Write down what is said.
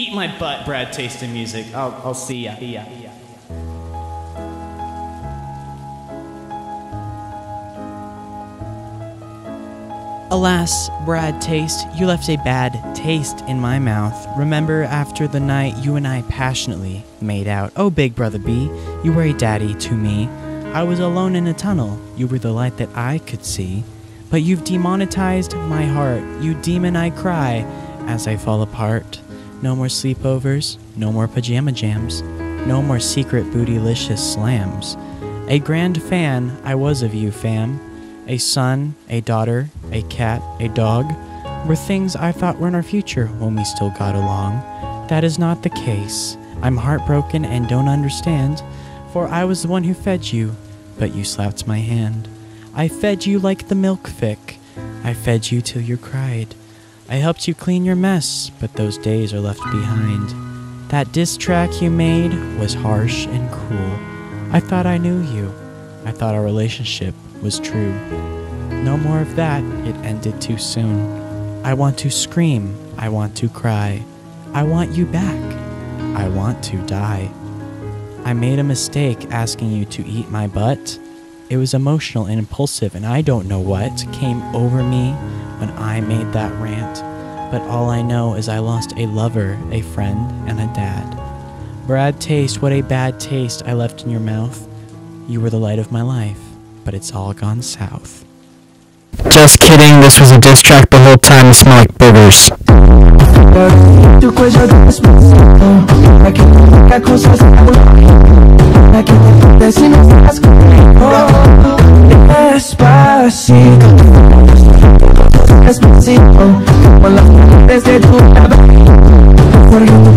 Eat my butt, Brad Taste in Music. I'll, I'll see ya. See ya. Alas, Brad Taste, you left a bad taste in my mouth. Remember after the night you and I passionately made out. Oh, Big Brother B, you were a daddy to me. I was alone in a tunnel. You were the light that I could see. But you've demonetized my heart. You demon, I cry as I fall apart. No more sleepovers, no more pajama jams, no more secret bootylicious slams. A grand fan I was of you, fam. A son, a daughter, a cat, a dog were things I thought were in our future when we still got along. That is not the case. I'm heartbroken and don't understand, for I was the one who fed you, but you slapped my hand. I fed you like the milk fic. I fed you till you cried. I helped you clean your mess, but those days are left behind. That diss track you made was harsh and cruel. I thought I knew you. I thought our relationship was true. No more of that, it ended too soon. I want to scream, I want to cry. I want you back. I want to die. I made a mistake asking you to eat my butt. It was emotional and impulsive, and I don't know what came over me when I made that rant. But all I know is I lost a lover, a friend, and a dad. Brad Taste, what a bad taste I left in your mouth. You were the light of my life, but it's all gone south. Just kidding, this was a diss track the whole time, it smelled like boogers. Despacito despacito, con las mujeres de tu cabello.